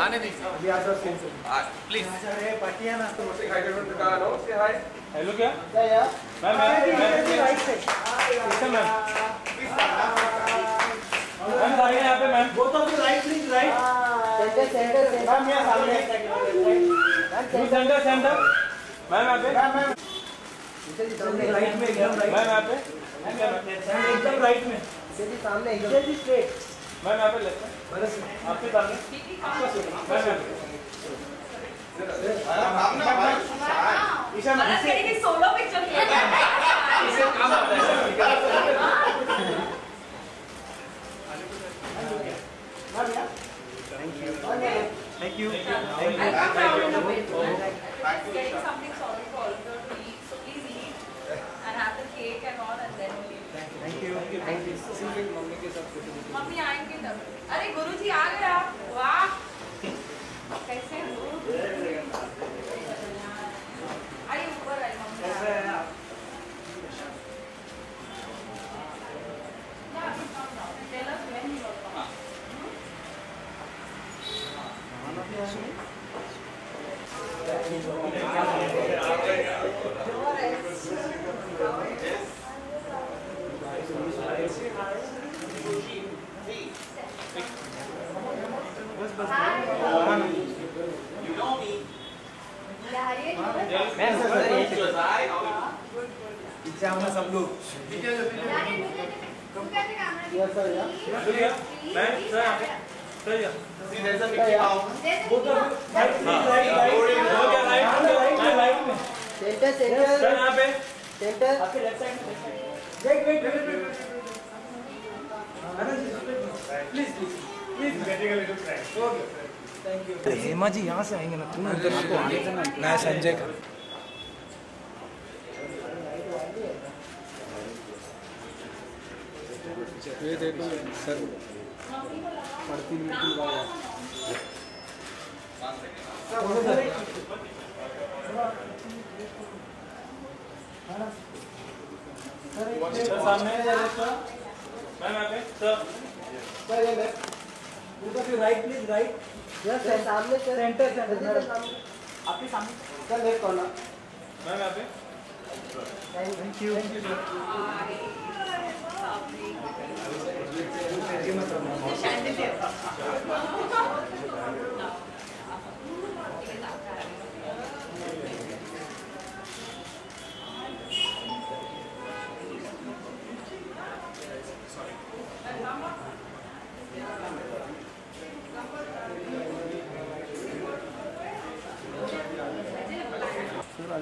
आने दी please hello क्या मैम मैम मैम मैम यहाँ पे ma'am both of you right please. Centre centre ma'am यहाँ सामने सेंटर सेंटर मैम यहाँ पे. मैम मैम राइट में एकदम मैम राइट यहाँ पे. एकदम राइट में. सामने एकदम. स्ट्रेट मैम यहाँ पे लेफ़्ट आपके सामने. मैम यहाँ पे. Ma'am solo picture thank you Getting something solid for all of you to eat, so please eat and have the cake and all, and then we'll eat. Thank you thank you mummy आएंगे तब अरे गुरुजी आ गए आप वाह पीछे आना सब लोग yes sir ma'am sir sir यहाँ you please right right हो गया राइट राइट राइट में सेंटर सर सेंटर पे सेंटर आपके लेफ़्ट साइड में wait wait wait wait please please Hema ji यहाँ से आएँगे ना तुम उधर से आगे मैं संजय का ये देखो सर पढ़ती सर सामने sir. Please right yes sir सामने सर सेंटर सेंटर सेंटर आपके सामने सर लेफ़्ट कॉर्नर मैम यहाँ पे? Thank you thank you sir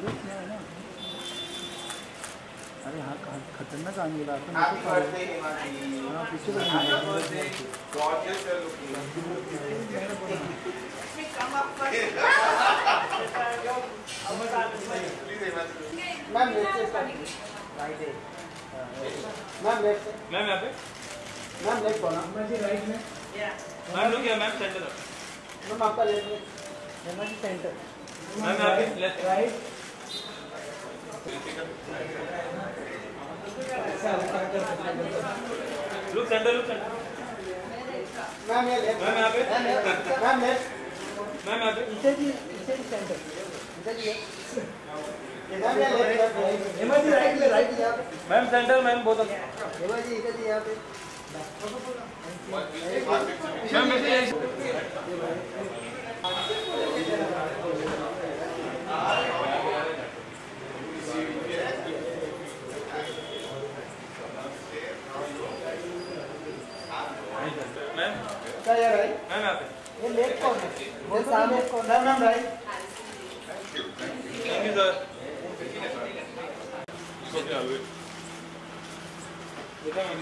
क्या है ना? अरे हाँ कहाँ खतरनाक आने लगा तो हाँ पीछे. मैम लेफ़्ट है। मैम मैम यहाँ पे। मैम लेफ़्ट कॉर्नर मैम जी राइट में। मैम लोग मैम सेंटर मैम आपका लेफ़्ट में। जी सेंटर मैम यहाँ पे left right look centre look centre ma'am ये लेफ़्ट मैम यहाँ पे? मैम लेफ़्ट मैम यहाँ पे? जी ईशा जी सेंटर जी मैम ये लेफ़्ट हेमा जी राइट में राइट यहाँ पे मैम सेंटर मैम बहुत अच्छा हेमा जी ईशा जी यहाँ पे. मैम वैसे यही मैम सर ये राइट मैम यहाँ पे ये लेफ़्ट कॉर्नर ये सामने ma'am ma'am right thank you sir देखा मैम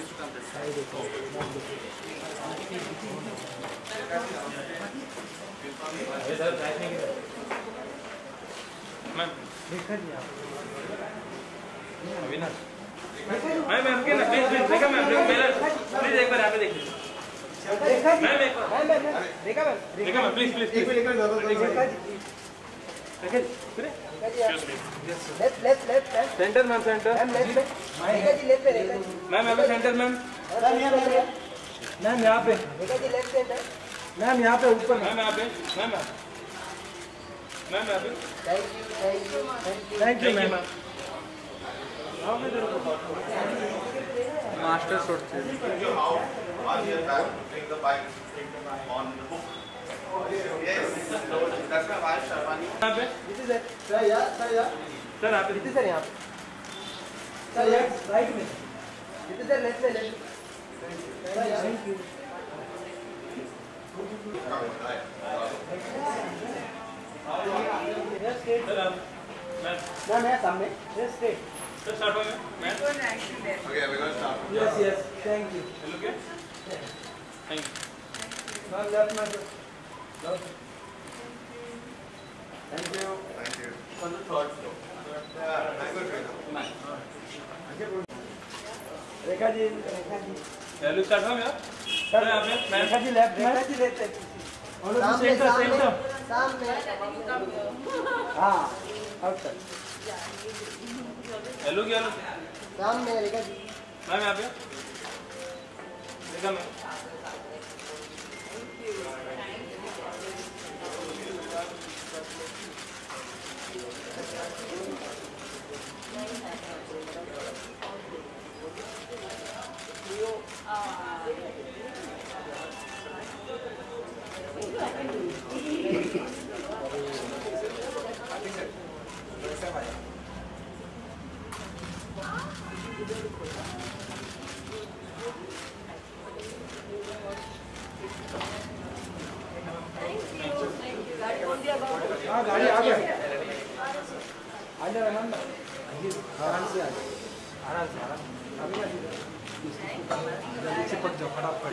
अरे सर बैठने की मैम मैम मैम के ना प्लीज़ प्लीज़ देखा मैम मेरा प्लीज़ एक बार यहाँ पे देखिए मैम एक बार मैम मैम मैम देखा मैम देखा मैम प्लीज़ प्लीज़ एक मिनट एक minute left ma'am Center, ma'am left में रेखा जी लेफ़्ट में रेखा जी Ma'am, अभी center, ma'am. मैम यहाँ पे सेंटर मैम यहाँ पे ऊपर Ma'am, यहाँ पे. यहाँ. Ma'am, यहाँ पे. Thank you thank you ma'am ma'am. Master सोडचे You how one year back putting the bike on the book. Yes. So that's my wife Sharmani. यहाँ पे. दिस इज़ सर या सर या Sir, यहाँ पे. दिस सर यहाँ sir ये right में this sir left में लेफ़्ट थैंक यू Sir, आप. Ma'am. मैम यहाँ सामने यस स्ट्रेट Sir, start हो गया. Ma'am. Good there. Okay, we're gonna start. Yes yes thank you Hello, okay? Thank you. Ma'am left में thank you Thank you. On the third floor. Yeah, very good. Rekha ji Rekha ji Hello, start हो गया. Sir, यहाँ पे. Ma'am. Rekha ji left में रेखा जी left है और centre centre सामने Then you come हाँ Hello, क्या नाम रेखा जी Ma'am, यहाँ पे. देखा मैं. हाँ गाड़ी आ गया आ जा आराम से आराम से आराम से अभी जल्दी चिपक जाओ फटाफट